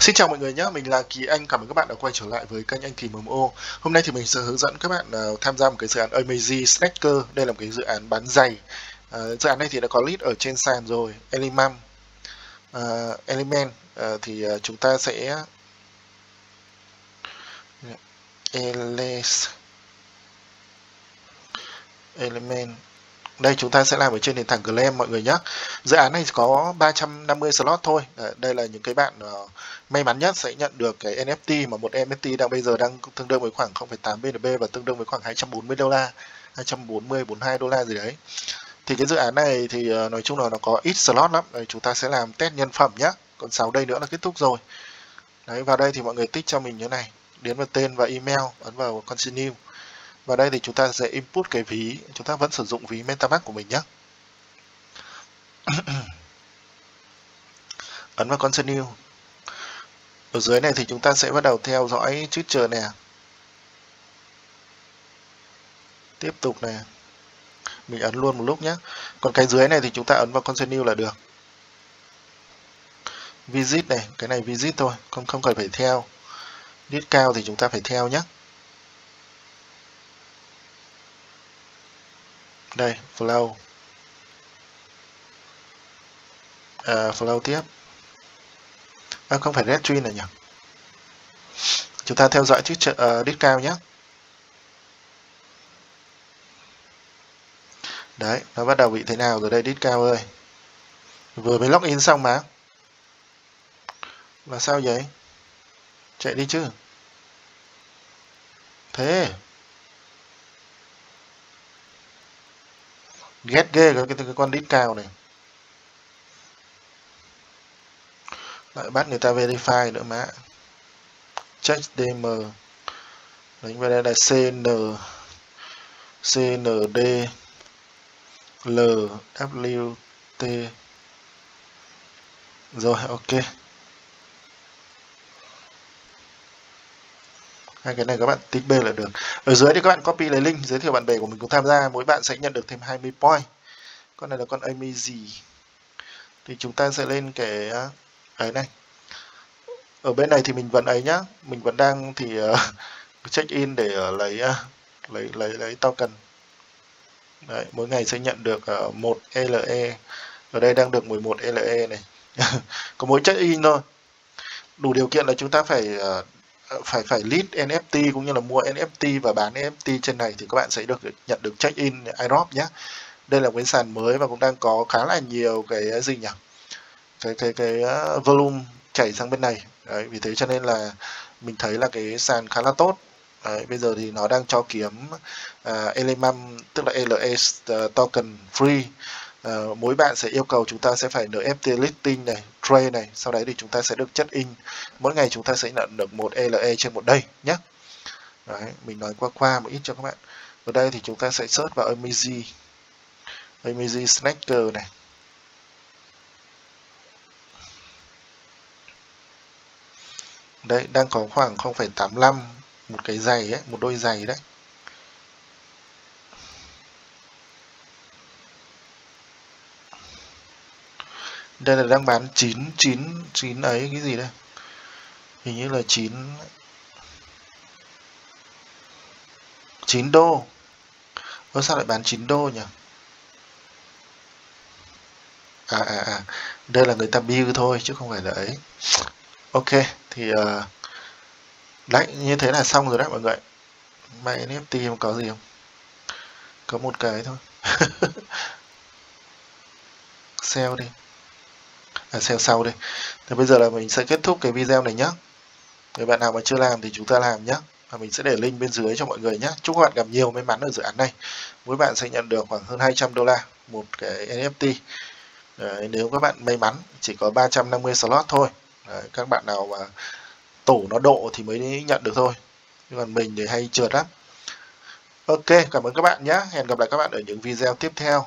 Xin chào mọi người nhé, mình là Kỳ Anh, cảm ơn các bạn đã quay trở lại với kênh Anh Kỳ MMO. Hôm nay thì mình sẽ hướng dẫn các bạn uh, tham gia một cái dự án Amazing Snacker, đây là một cái dự án bán giày. Uh, dự án này thì đã có list ở trên sàn rồi, Elimam, uh, Element, uh, thì uh, chúng ta sẽ Eles Element đây chúng ta sẽ làm ở trên nền tảng Glam mọi người nhé. Dự án này có 350 slot thôi. Đây là những cái bạn ờ, may mắn nhất sẽ nhận được cái NFT mà một NFT đang bây giờ đang tương đương với khoảng 0,8 BNB và tương đương với khoảng 240 đô la, 240 42 đô la gì đấy. Thì cái dự án này thì ờ, nói chung là nó có ít slot lắm. Đây, chúng ta sẽ làm test nhân phẩm nhé. Còn 6 đây nữa là kết thúc rồi. Đấy vào đây thì mọi người tích cho mình như này, điền vào tên và email, ấn vào continue và đây thì chúng ta sẽ input cái ví. Chúng ta vẫn sử dụng ví metamask của mình nhé ấn vào continue. Ở dưới này thì chúng ta sẽ bắt đầu theo dõi Twitter nè. Tiếp tục nè. Mình ấn luôn một lúc nhé còn cái dưới này thì chúng ta ấn vào continue là được. Visit này, cái này visit thôi, không không cần phải theo. Cao thì chúng ta phải theo nhé đây flow. À, flow tiếp. À, không phải red tree này nhỉ? Chúng ta theo dõi chiếc uh, đít cao nhé. Đấy nó bắt đầu bị thế nào rồi đây đít cao ơi? Vừa mới login xong mà. Là sao vậy? Chạy đi chứ? Thế. Ghét ghê cái, cái, cái con đít cao này. Lại bắt người ta verify nữa má. Check dm đánh vào đây là cn cnd lwt rồi ok. Hai cái này các bạn tích B là được. Ở dưới thì các bạn copy lấy link giới thiệu bạn bè của mình cùng tham gia. Mỗi bạn sẽ nhận được thêm 20 point. Con này là con Amazy thì chúng ta sẽ lên cái à, ấy này. Ở bên này thì mình vẫn ấy nhá. Mình vẫn đang thì uh, check in để uh, lấy uh, lấy lấy lấy token. Đấy, mỗi ngày sẽ nhận được uh, 1 LE ở đây đang được 11 LE này. Có mỗi check in thôi. Đủ điều kiện là chúng ta phải uh, phải phải lead NFT cũng như là mua NFT và bán NFT trên này thì các bạn sẽ được nhận được check in iDrop nhé. Đây là cái sàn mới và cũng đang có khá là nhiều cái gì nhỉ? Cái cái cái ờ, volume chảy sang bên này. Đấy vì thế cho nên là mình thấy là cái sàn khá là tốt. Đấy, bây giờ thì nó đang cho kiếm uh, Element tức là LE uh, ờ, token free uh, mỗi bạn sẽ yêu cầu chúng ta sẽ phải NFT listing này, trade này, sau đấy thì chúng ta sẽ được chất in. Mỗi ngày chúng ta sẽ nhận được một LE trên một đây nhé. Đấy, mình nói qua qua một ít cho các bạn. Ở đây thì chúng ta sẽ search vào Amazy. Amazy Snacker này. Đấy, đang có khoảng 0,85 một cái giày ấy, một đôi giày đấy. Đây là đang bán 9 9 9 ấy cái gì đây? Hình như là 9 9 đô. Ơ sao lại bán 9 đô nhỉ? À à à. Đây là người ta build thôi chứ không phải là ấy. Ok thì uh, đấy như thế là xong rồi đấy mọi người. Mày NFT có gì không? Có một cái thôi. Sell đi à, xem sau đây. Thì bây giờ là mình sẽ kết thúc cái video này nhé người bạn nào mà chưa làm thì chúng ta làm nhé và mình sẽ để link bên dưới cho mọi người nhé chúc các bạn gặp nhiều may mắn ở dự án này. Mỗi bạn sẽ nhận được khoảng hơn 200 đô la một cái NFT Đấy, nếu các bạn may mắn chỉ có 350 slot thôi. Đấy, các bạn nào mà tổ nó độ thì mới nhận được thôi. Nhưng còn mình thì hay trượt lắm. Ok cảm ơn các bạn nhé hẹn gặp lại các bạn ở những video tiếp theo.